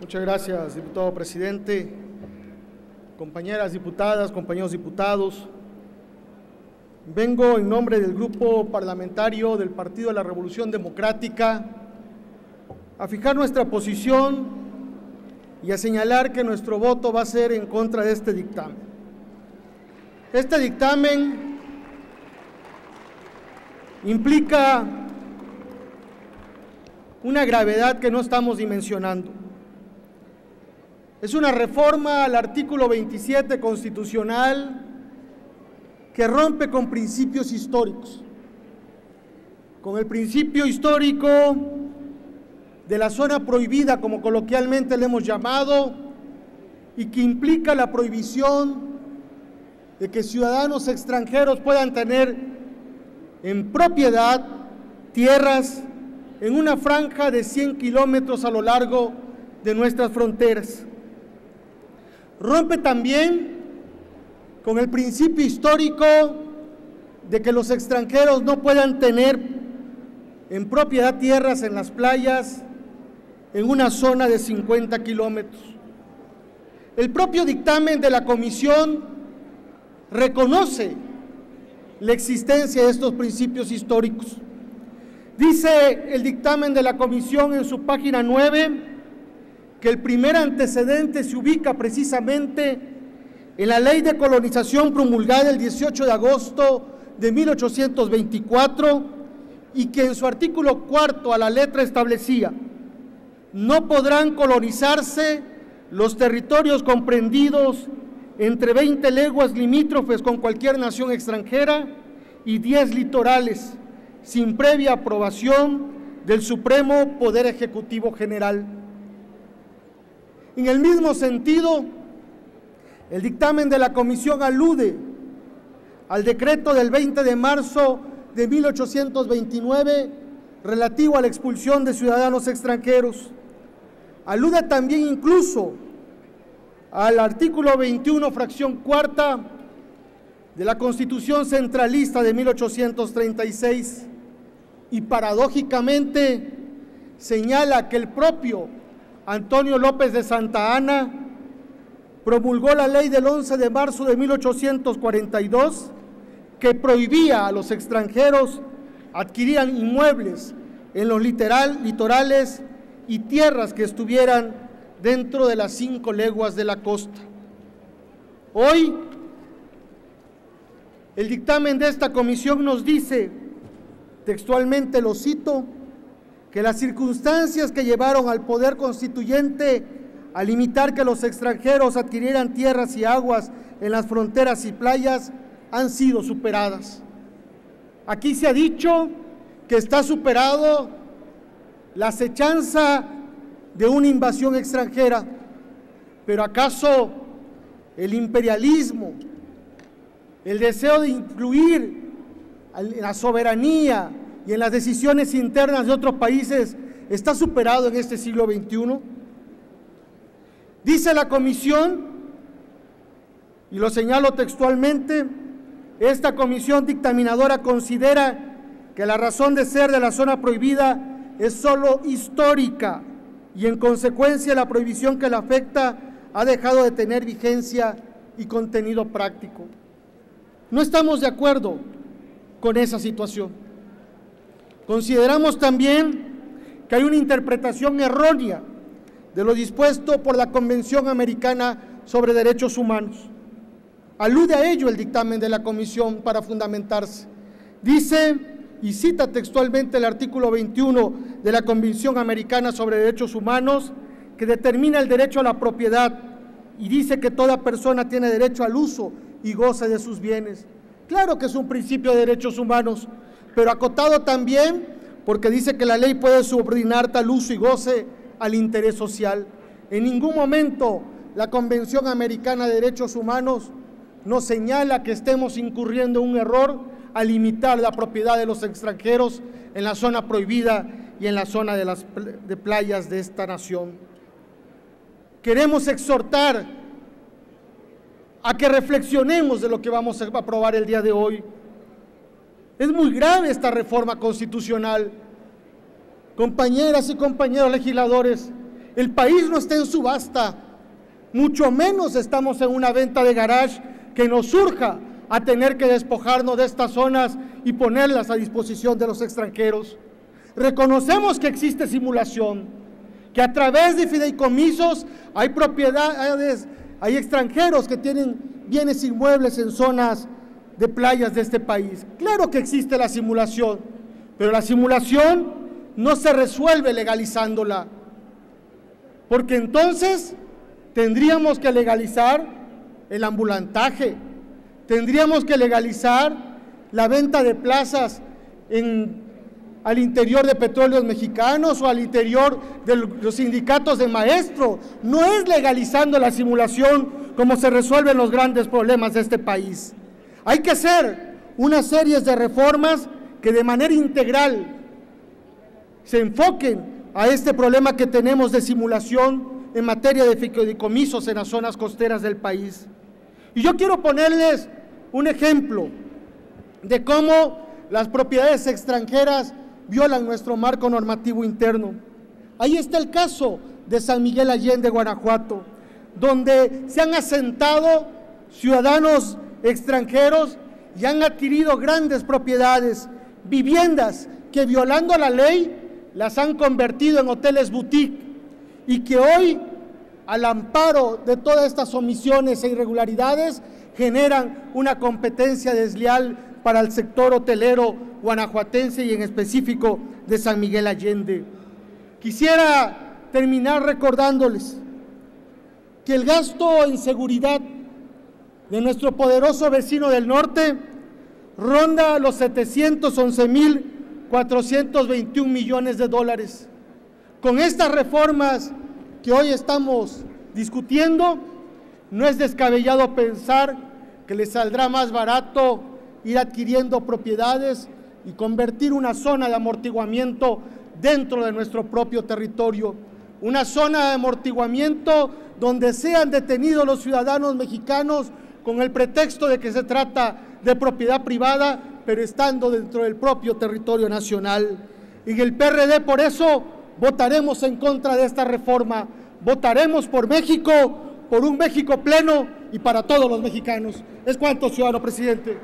Muchas gracias, diputado presidente, compañeras diputadas, compañeros diputados. Vengo en nombre del grupo parlamentario del Partido de la Revolución Democrática a fijar nuestra posición y a señalar que nuestro voto va a ser en contra de este dictamen. Este dictamen implica una gravedad que no estamos dimensionando. Es una reforma al artículo 27 constitucional que rompe con principios históricos, con el principio histórico de la zona prohibida, como coloquialmente le hemos llamado, y que implica la prohibición de que ciudadanos extranjeros puedan tener en propiedad tierras en una franja de 100 kilómetros a lo largo de nuestras fronteras. Rompe también con el principio histórico de que los extranjeros no puedan tener en propiedad tierras en las playas en una zona de 50 kilómetros. El propio dictamen de la comisión reconoce la existencia de estos principios históricos. Dice el dictamen de la comisión en su página 9 que el primer antecedente se ubica precisamente en la ley de colonización promulgada el 18 de agosto de 1824 y que en su artículo cuarto a la letra establecía no podrán colonizarse los territorios comprendidos entre 20 leguas limítrofes con cualquier nación extranjera y 10 litorales sin previa aprobación del Supremo Poder Ejecutivo General. En el mismo sentido, el dictamen de la Comisión alude al decreto del 20 de marzo de 1829 relativo a la expulsión de ciudadanos extranjeros. Alude también incluso al artículo 21, fracción cuarta de la Constitución Centralista de 1836 y paradójicamente señala que el propio Antonio López de Santa Ana promulgó la ley del 11 de marzo de 1842 que prohibía a los extranjeros adquirir inmuebles en los literal, litorales y tierras que estuvieran dentro de las cinco leguas de la costa. Hoy, el dictamen de esta comisión nos dice Textualmente lo cito, que las circunstancias que llevaron al poder constituyente a limitar que los extranjeros adquirieran tierras y aguas en las fronteras y playas han sido superadas. Aquí se ha dicho que está superado la acechanza de una invasión extranjera, pero ¿acaso el imperialismo, el deseo de incluir la soberanía y en las decisiones internas de otros países está superado en este siglo XXI? Dice la comisión, y lo señalo textualmente, esta comisión dictaminadora considera que la razón de ser de la zona prohibida es solo histórica y en consecuencia la prohibición que la afecta ha dejado de tener vigencia y contenido práctico. No estamos de acuerdo con esa situación. Consideramos también que hay una interpretación errónea de lo dispuesto por la Convención Americana sobre Derechos Humanos. Alude a ello el dictamen de la Comisión para fundamentarse. Dice, y cita textualmente el artículo 21 de la Convención Americana sobre Derechos Humanos, que determina el derecho a la propiedad y dice que toda persona tiene derecho al uso y goce de sus bienes. Claro que es un principio de derechos humanos, pero acotado también porque dice que la ley puede subordinar tal uso y goce al interés social. En ningún momento la Convención Americana de Derechos Humanos nos señala que estemos incurriendo en un error al limitar la propiedad de los extranjeros en la zona prohibida y en la zona de las de playas de esta nación. Queremos exhortar a que reflexionemos de lo que vamos a aprobar el día de hoy. Es muy grave esta reforma constitucional. Compañeras y compañeros legisladores, El país no está en subasta, mucho menos estamos en una venta de garage que nos surja a tener que despojarnos de estas zonas y ponerlas a disposición de los extranjeros. Reconocemos que existe simulación, que a través de fideicomisos hay propiedades, hay extranjeros que tienen bienes inmuebles en zonas de playas de este país. Claro que existe la simulación, pero la simulación no se resuelve legalizándola, porque entonces tendríamos que legalizar el ambulantaje, tendríamos que legalizar la venta de plazas al interior de petróleos mexicanos o al interior de los sindicatos de maestros. No es legalizando la simulación como se resuelven los grandes problemas de este país. Hay que hacer una serie de reformas que de manera integral se enfoquen a este problema que tenemos de simulación en materia de fideicomisos en las zonas costeras del país. Y yo quiero ponerles un ejemplo de cómo las propiedades extranjeras violan nuestro marco normativo interno. Ahí está el caso de San Miguel Allende, Guanajuato, donde se han asentado ciudadanos extranjeros y han adquirido grandes propiedades, viviendas que violando la ley las han convertido en hoteles boutique y que hoy, al amparo de todas estas omisiones e irregularidades, generan una competencia desleal para el sector hotelero guanajuatense y en específico de San Miguel Allende. Quisiera terminar recordándoles que el gasto en seguridad de nuestro poderoso vecino del norte ronda los 711 mil 421 millones de dólares. Con estas reformas que hoy estamos discutiendo, no es descabellado pensar que le saldrá más barato ir adquiriendo propiedades y convertir una zona de amortiguamiento dentro de nuestro propio territorio. Una zona de amortiguamiento donde sean detenidos los ciudadanos mexicanos con el pretexto de que se trata de propiedad privada, pero estando dentro del propio territorio nacional. Y el PRD por eso votaremos en contra de esta reforma. Votaremos por México, por un México pleno y para todos los mexicanos. Es cuanto, ciudadano presidente.